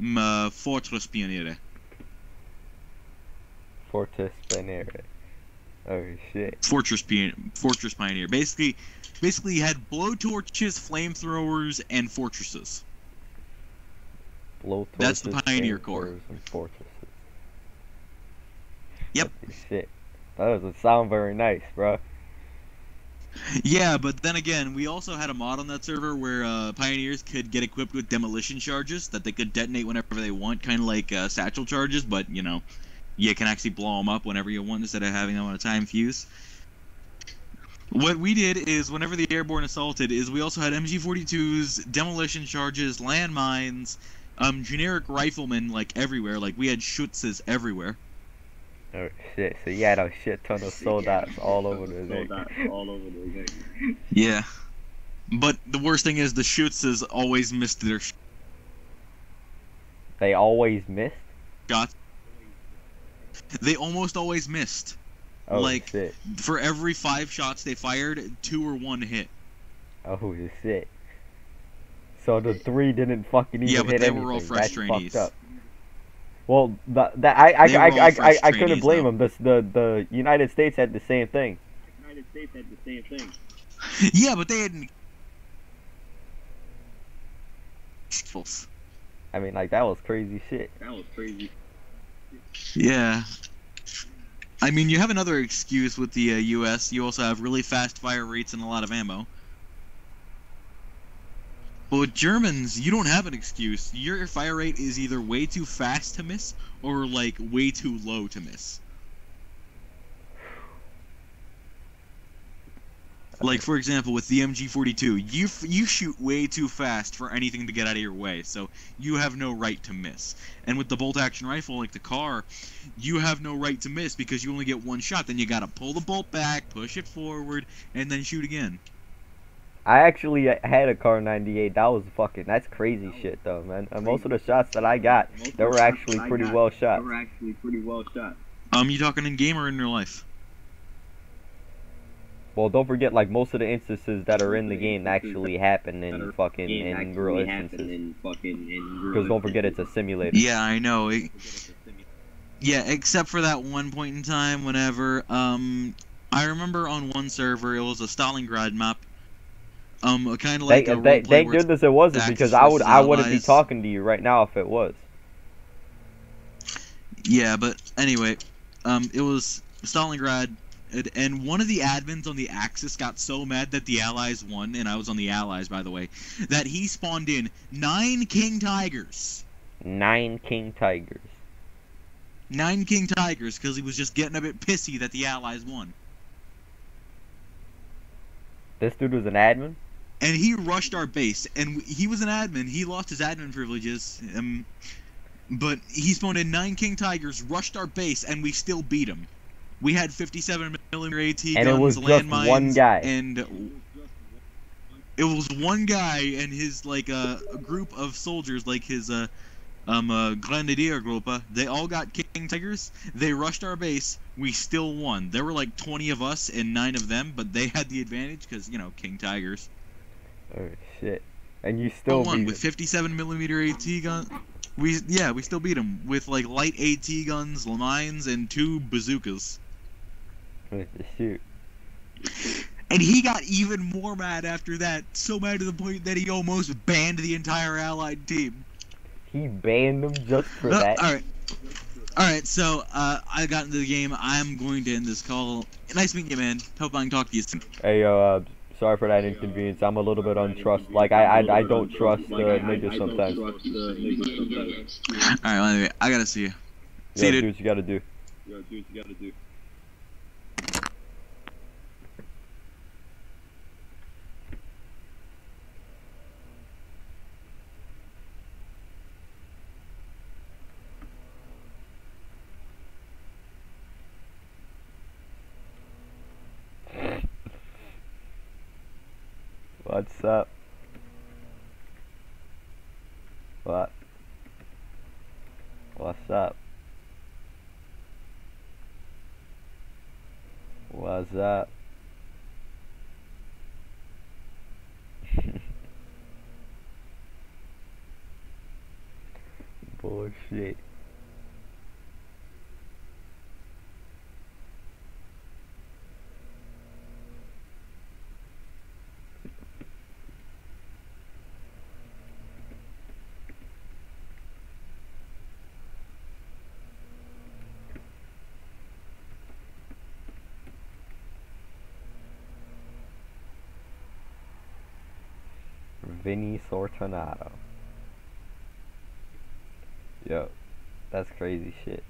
mm, uh, Fortress Pioniere. Fortis Benere. Oh shit. Fortress Pion- Fortress Pioneer. Basically, basically you had blowtorches, flamethrowers, and fortresses. Blow That's the Pioneer Corps. And fortresses. Yep. Holy Shit. That doesn't sound very nice, bro. Yeah, but then again, we also had a mod on that server where uh, pioneers could get equipped with demolition charges that they could detonate whenever they want, kind of like uh, satchel charges, but you know, you can actually blow them up whenever you want instead of having them on a time fuse. What we did is, whenever the airborne assaulted, is we also had MG42s, demolition charges, landmines, um, generic riflemen like everywhere. Like we had Schutzes everywhere. Oh shit. So you had a shit ton of soldats all over the thing. all over the thing. Yeah. But the worst thing is the Schutzes always missed their They always missed. shots. They almost always missed. Oh Like- shit. For every five shots they fired, two or one hit. Oh shit. So the three didn't fucking even Yeah, but hit they anything. were all fresh That's trainees. fucked up. Well, the, the, I, I, They I, I, I, I couldn't trainees, blame though. them. This, the, the United States had the same thing. United States had the same thing. yeah, but they hadn't. I mean, like that was crazy shit. That was crazy. Yeah. I mean, you have another excuse with the uh, U.S. You also have really fast fire rates and a lot of ammo. But with Germans, you don't have an excuse. Your fire rate is either way too fast to miss or like way too low to miss. Like for example, with the MG42, you you shoot way too fast for anything to get out of your way, so you have no right to miss. And with the bolt action rifle, like the Kar, you have no right to miss because you only get one shot. Then you gotta pull the bolt back, push it forward, and then shoot again. I actually uh, had a Kar 98. That was fucking. That's crazy shit though, man. And most of the shots that I got, Most they were actually pretty got, well They shot. were actually pretty well shot. Um, you talking in game or in real life? Well, don't forget, like most of the instances that are in the Most of the game actually happen in fucking in real happened instances. in fucking in real Because don't forget, it's a simulator. Yeah, I know. It, Don't forget it's a simulator. Yeah, except for that one point in time whenever um I remember on one server it was a Stalingrad map. Um kind of like Thank, thank, thank goodness it wasn't because I would I wouldn't be talking to you right now if it was. Yeah, but anyway, um it was Stalingrad and- and one of the admins on the Axis got so mad that the Allies won, and I was on the Allies by the way, that he spawned in nine King Tigers. Nine King Tigers. Nine King Tigers because he was just getting a bit pissy that the Allies won. This dude was an admin. And he rushed our base. And he was an admin. He lost his admin privileges. Um, but he spawned in nine king tigers rushed our base and we still beat him. We had 57 millimeter AT And it guns, was just one guy. and it was one guy and his like uh, a group of soldiers like his uh um uh, grenadier grupa they all got king tigers. They rushed our base. We still won. There were like 20 of us and 9 of them but they had the advantage because you know king tigers Oh shit. And you still still won beat with 57 millimeter AT gun. We yeah, we still beat him with like light AT guns, mines, and two bazookas. with the shoot. And he got even more mad after that, so mad to the point that he almost banned the entire Allied team. He banned them just for Uh, that. all right, all right. So uh, I got into the game. I'm going to end this call. Nice meeting you, man. Hope I can talk to you soon. Hey yo, uh, sorry for that inconvenience. I'm a little bit untrust. Like I, I, I don't trust uh, Like, I- I- niggas sometimes. uh, niggas sometimes. All right, well, anyway, I gotta see you. See Yeah, you, do what you gotta do. Yo, do what you gotta do. What's up? What? What's up? What's up? Oh Vinny Sortanato. Yo, that's crazy shit.